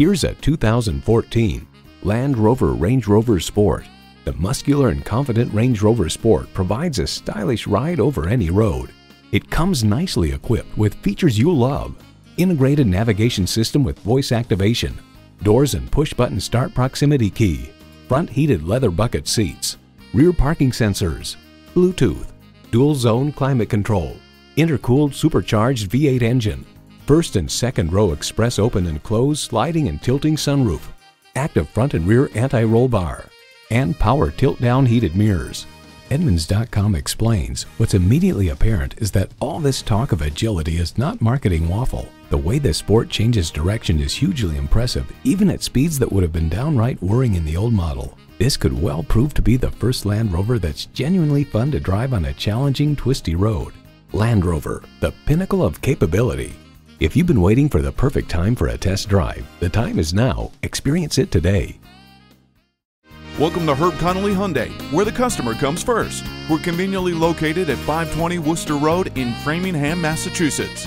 Here's a 2014 Land Rover Range Rover Sport. The muscular and confident Range Rover Sport provides a stylish ride over any road. It comes nicely equipped with features you love. Integrated navigation system with voice activation, doors and push-button start proximity key, front heated leather bucket seats, rear parking sensors, Bluetooth, dual zone climate control, intercooled supercharged V8 engine, first and second row express open and close sliding and tilting sunroof, active front and rear anti-roll bar, and power tilt-down heated mirrors. Edmunds.com explains what's immediately apparent is that all this talk of agility is not marketing waffle. The way the sport changes direction is hugely impressive, even at speeds that would have been downright worrying in the old model. This could well prove to be the first Land Rover that's genuinely fun to drive on a challenging, twisty road. Land Rover, the pinnacle of capability. If you've been waiting for the perfect time for a test drive, the time is now. Experience it today. Welcome to Herb Connolly Hyundai, where the customer comes first. We're conveniently located at 520 Worcester Road in Framingham, Massachusetts.